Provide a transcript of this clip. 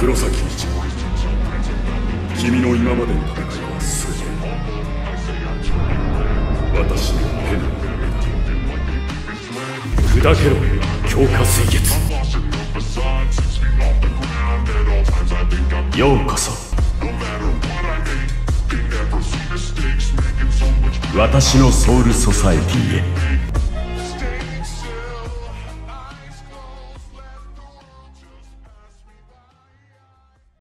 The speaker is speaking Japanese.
黒崎一君の今までの戦いはす。全て私の手の上だ砕けろ。強化水月ようこそ私のソウルソサエティへ。